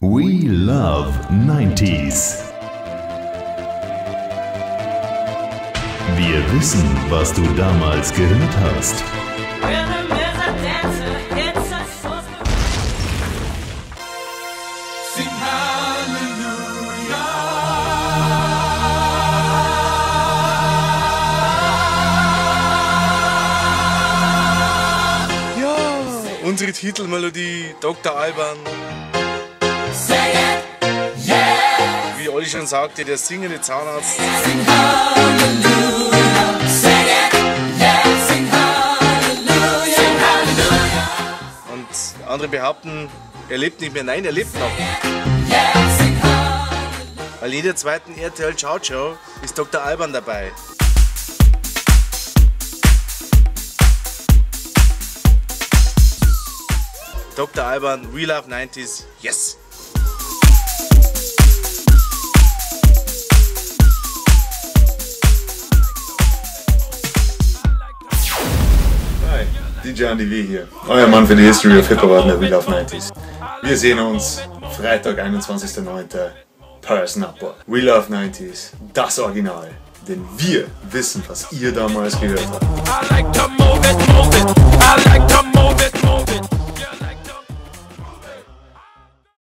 We love 90s. Wir wissen, was du damals gehört hast. Unsere Titelmelodie, Dr. Alban. Wie schon sagte, der singende Zahnarzt. Und andere behaupten, er lebt nicht mehr. Nein, er lebt noch. Weil jeder zweiten RTL Ciao Show ist Dr. Alban dabei. Dr. Alban, We Love 90s, yes! DJ Andy W hier. Euer Mann für die History of Hip-Hop an der We Love 90s. Wir sehen uns Freitag, 21.09. Person Upper. We Love 90s. Das Original. Denn wir wissen, was ihr damals gehört habt.